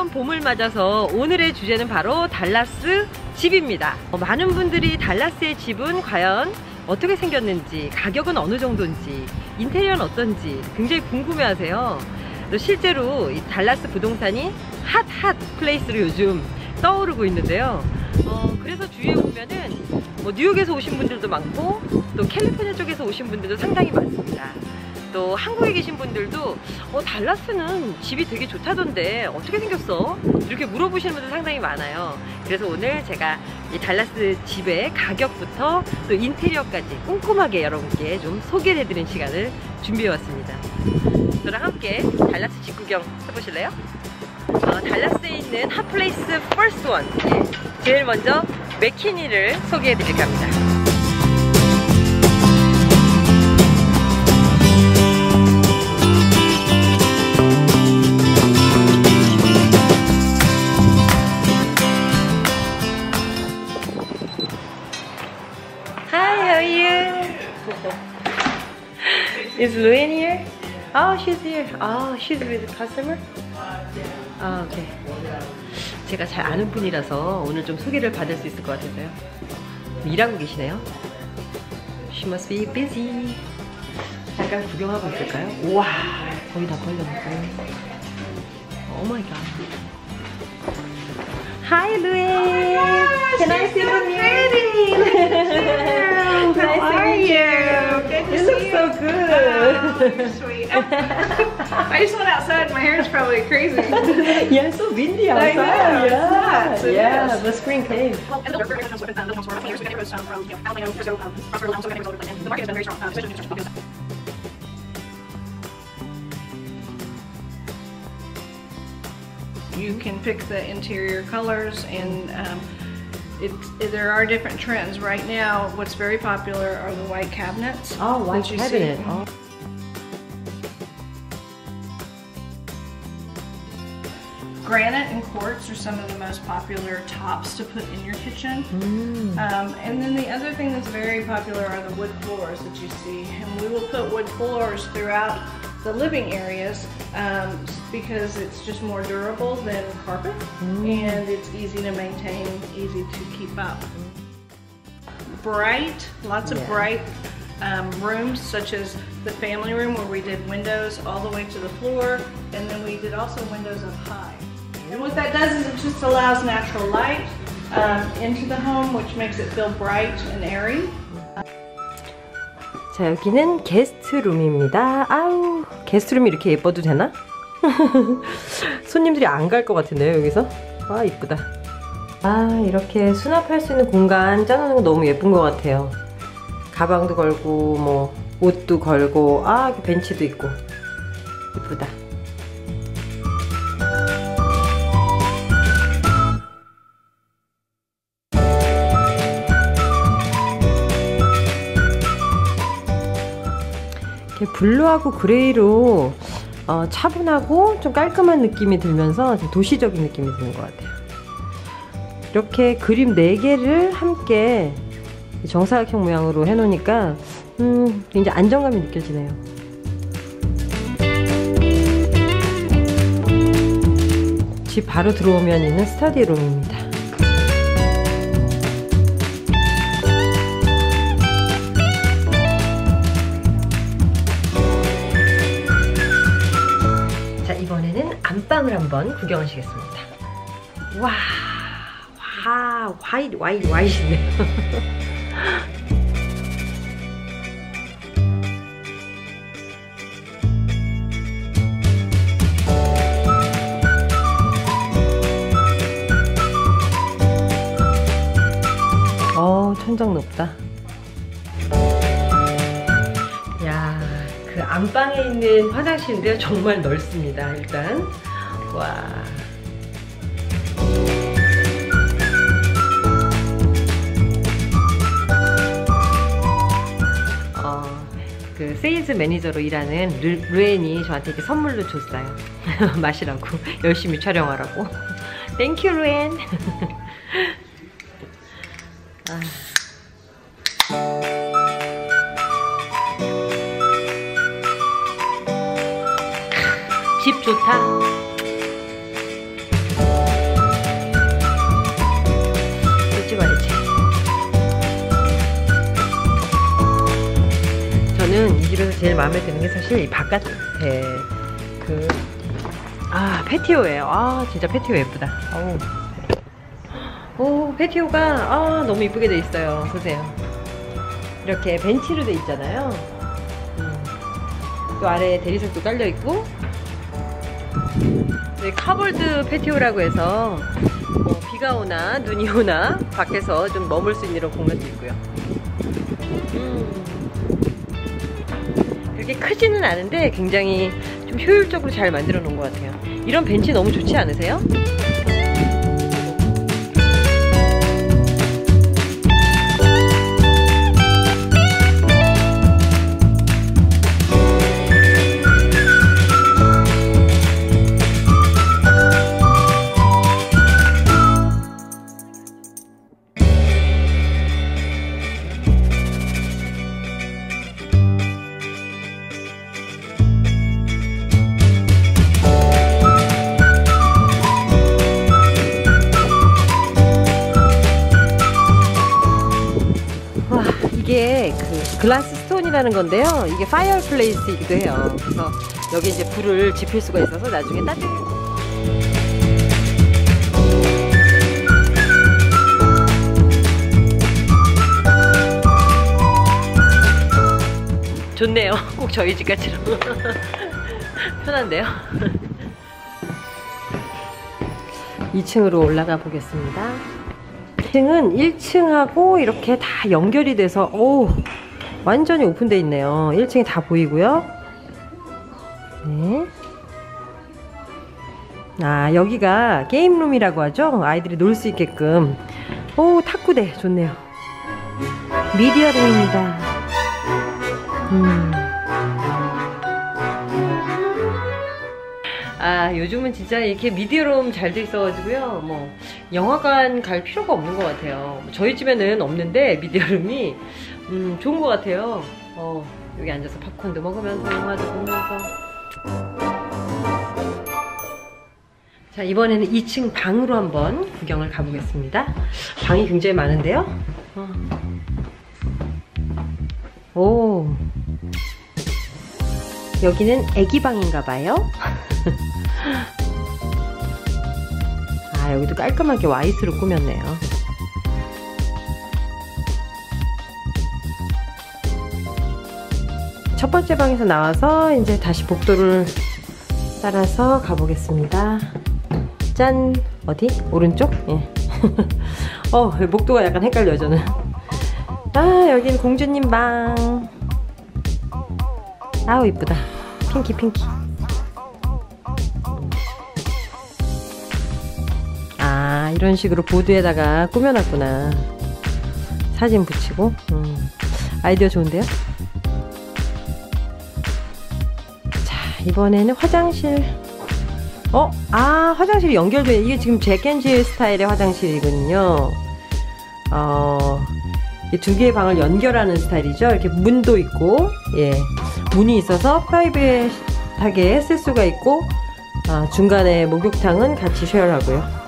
차가운 봄을 맞아서 오늘의 주제는 바로 달라스 집입니다. 어, 많은 분들이 달라스의 집은 과연 어떻게 생겼는지, 가격은 어느 정도인지, 인테리어는 어떤지 굉장히 궁금해 하세요. 실제로 이 달라스 부동산이 hot hot place로 요즘 떠오르고 있는데요. 어, 그래서 주위에 보면은 뭐 뉴욕에서 오신 분들도 많고 또 캘리포니아 쪽에서 오신 분들도 상당히 많습니다. 또 한국에 계신 분들도 어, 달라스는 집이 되게 좋다던데 어떻게 생겼어? 이렇게 물어보시는 분들 상당히 많아요. 그래서 오늘 제가 이 달라스 집의 가격부터 또 인테리어까지 꼼꼼하게 여러분께 좀 소개를 해드리는 시간을 준비해 왔습니다. 저랑 함께 달라스 집 구경 해보실래요? 어, 달라스에 있는 hot place first one 예, 제일 먼저 맥키니를 소개해 드릴까 합니다. Is Luan here? Oh, she's here. Oh, she's with the customer? 아, 오케이. 제가 잘 아는 분이라서 오늘 좀 소개를 받을 수 있을 것 같아서요. 일하고 계시네요. She must be busy. 잠깐 구경하고 있을까요? 우와, 거의 다 걸려놓고. Oh my God. Hi, Luan. Can I see name? How are you? Good to You see look you. so good. Oh, sweet. I just went outside. My hair's probably crazy. yeah, it's so windy outside. know, it's yeah, nuts, it yeah, is. the spring came. The market has been very strong. You can pick the interior colors and um, it, there are different trends. Right now, what's very popular are the white cabinets. Oh, white that you see. cabinet. Oh. Granite and quartz are some of the most popular tops to put in your kitchen. Mm. Um, and then the other thing that's very popular are the wood floors that you see. And we will put wood floors throughout the living areas um, because it's just more durable than carpet and it's easy to maintain, easy to keep up. Bright, lots of Yeah. bright um, rooms such as the family room where we did windows all the way to the floor and then we did also windows up high. And what that does is it just allows natural light um, into the home which makes it feel bright and airy. 자, 여기는 게스트룸입니다. 아우, 게스트룸이 이렇게 예뻐도 되나? 손님들이 안 갈 것 같은데요, 여기서? 아, 이쁘다. 아, 이렇게 수납할 수 있는 공간 짜놓는 거 너무 예쁜 것 같아요. 가방도 걸고, 뭐, 옷도 걸고, 아, 벤치도 있고. 이쁘다. blue하고 gray로 어, 차분하고 좀 깔끔한 느낌이 들면서 좀 도시적인 느낌이 드는 것 같아요. 이렇게 그림 4개를 함께 정사각형 모양으로 해놓으니까 음, 굉장히 안정감이 느껴지네요. 집 바로 들어오면 있는 study room입니다. 자, 이번에는 안방을 한번 구경하시겠습니다. 와, 와, 화이트, 화이트, 화이트네요. 어, 천장 높다. 야, 그 안방에 있는 화장실인데요. 정말 넓습니다. 일단. 와. 어, 그 sales manager로 일하는 르, 루엔이 저한테 이렇게 선물로 줬어요. 마시라고. 열심히 촬영하라고. Thank you 루엔. 제일 마음에 드는 게 사실 이 바깥에 그, 아, patio예요. 아, 진짜 patio 예쁘다. 어우. 오, patio가, 아, 너무 이쁘게 돼 있어요. 보세요. 이렇게 벤치로 돼 있잖아요. 음. 또 아래에 대리석도 깔려 있고, 네, covered patio라고 해서 뭐 비가 오나 눈이 오나 밖에서 좀 머물 수 있는 이런 공간도 있고요. 음. 그렇게 크지는 않은데 굉장히 좀 효율적으로 잘 만들어 놓은 것 같아요. 이런 벤치 너무 좋지 않으세요? glass stone이라는 건데요. 이게 fireplace이기도 해요. 그래서 여기 이제 불을 지필 수가 있어서 나중에 따뜻. 좋네요. 꼭 저희 집같이로 편한데요. 2층으로 올라가 보겠습니다. 2층은 1층하고 이렇게 다 연결이 돼서 오 완전히 오픈되어 있네요. 1층이 다 보이고요. 네. 아 여기가 게임룸이라고 하죠. 아이들이 놀 수 있게끔. 오 탁구대 좋네요. 미디어룸입니다. 음. 아 요즘은 진짜 이렇게 미디어룸 잘 돼 있어가지고요 뭐 영화관 갈 필요가 없는 것 같아요. 저희 집에는 없는데 미디어룸이 음, 좋은 것 같아요. 어, 여기 앉아서 팝콘도 먹으면서 영화도 보면서. 자 이번에는 2층 방으로 한번 구경을 가보겠습니다. 방이 굉장히 많은데요? 어. 오. 여기는 애기 방인가 봐요 아 여기도 깔끔하게 와이스로 꾸몄네요. 첫 번째 방에서 나와서 이제 다시 복도를 따라서 가보겠습니다. 짠! 어디? 오른쪽? 예. 어 복도가 약간 헷갈려요 저는. 아 여기는 공주님 방. 아우 이쁘다. 핑키 핑키 이런 식으로 보드에다가 꾸며놨구나. 사진 붙이고. 음, 아이디어 좋은데요? 자 이번에는 화장실. 어? 아 화장실이 연결돼. 이게 지금 잭앤질 스타일의 화장실이거든요. 어, 두 개의 방을 연결하는 스타일이죠? 이렇게 문도 있고 예. 문이 있어서 프라이빗하게 쓸 수가 있고 아, 중간에 목욕탕은 같이 쉐어하고요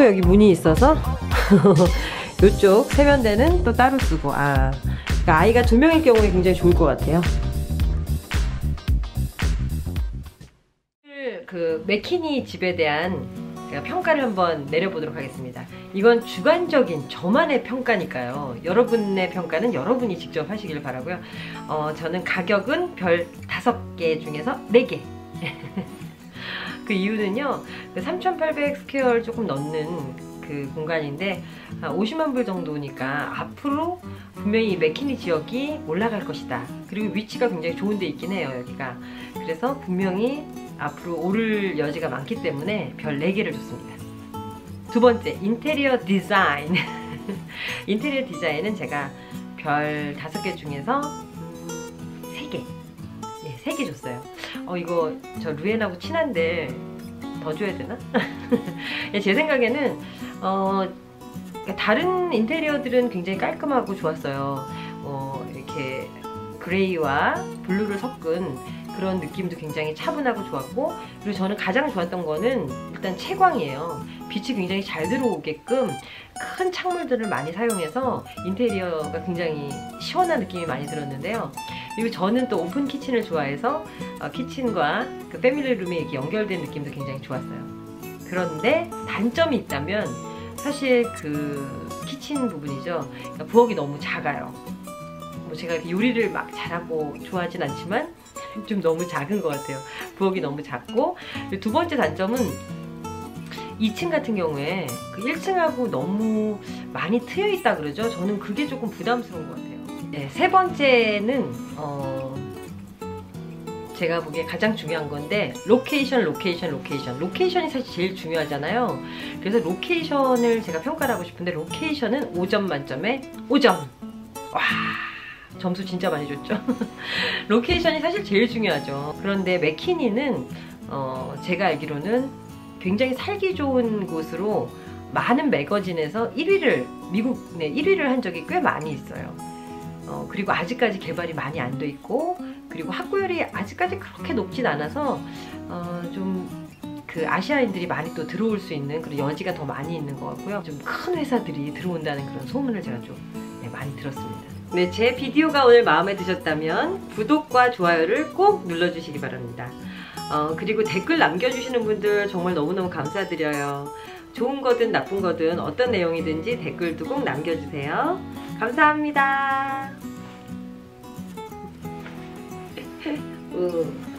또 여기 문이 있어서 이쪽 세면대는 또 따로 쓰고 아 그러니까 아이가 두 명일 경우에 굉장히 좋을 것 같아요. 그 맥키니 집에 대한 제가 평가를 한번 내려보도록 하겠습니다. 이건 주관적인 저만의 평가니까요. 여러분의 평가는 여러분이 직접 하시길 바라고요. 어, 저는 가격은 별 5개 중에서 4개. 그 이유는요. 그 3,800 square를 조금 넘는 그 공간인데 50만 불 정도니까 앞으로 분명히 맥키니 지역이 올라갈 것이다. 그리고 위치가 굉장히 좋은 데 있긴 해요, 여기가. 그래서 분명히 앞으로 오를 여지가 많기 때문에 별 4개를 줬습니다. 두 번째, 인테리어 디자인. 인테리어 디자인은 제가 별 5개 중에서 음, 3개. 예, 3개 줬어요. 어, 이거 저 루엔하고 친한데 더 줘야 되나? 예, 제 생각에는 어, 다른 인테리어들은 굉장히 깔끔하고 좋았어요. 어, 이렇게 그레이와 블루를 섞은 그런 느낌도 굉장히 차분하고 좋았고 그리고 저는 가장 좋았던 거는 일단 채광이에요. 빛이 굉장히 잘 들어오게끔 큰 창문들을 많이 사용해서 인테리어가 굉장히 시원한 느낌이 많이 들었는데요. 그리고 저는 또 open kitchen을 좋아해서 어, kitchen과 그 family room이 이렇게 연결된 느낌도 굉장히 좋았어요. 그런데 단점이 있다면 사실 그 kitchen 부분이죠. 그러니까 부엌이 너무 작아요. 뭐 제가 요리를 막 잘하고 좋아하진 않지만 좀 너무 작은 것 같아요. 부엌이 너무 작고 두 번째 단점은 2층 같은 경우에 그 1층하고 너무 많이 트여 있다 그러죠. 저는 그게 조금 부담스러운 것 같아요. 네, 세 번째는 어, 제가 보기에 가장 중요한 건데 location, location, location. location이 사실 제일 중요하잖아요. 그래서 location을 제가 평가를 하고 싶은데 location은 5점 만점에 5점. 와. 점수 진짜 많이 줬죠. location이 사실 제일 중요하죠. 그런데 맥키니는 어, 제가 알기로는 굉장히 살기 좋은 곳으로 많은 magazine에서 1위를 미국 내 1위를 한 적이 꽤 많이 있어요. 어, 그리고 아직까지 개발이 많이 안 돼 있고 그리고 학구열이 아직까지 그렇게 높진 않아서 어, 좀 그 아시아인들이 많이 또 들어올 수 있는 그런 여지가 더 많이 있는 것 같고요. 좀 큰 회사들이 들어온다는 그런 소문을 제가 좀 네, 많이 들었습니다. 네, 제 비디오가 오늘 마음에 드셨다면 구독과 좋아요를 꼭 눌러주시기 바랍니다. 어, 그리고 댓글 남겨주시는 분들 정말 너무너무 감사드려요. 좋은 거든 나쁜 거든 어떤 내용이든지 댓글도 꼭 남겨주세요. 감사합니다. 우.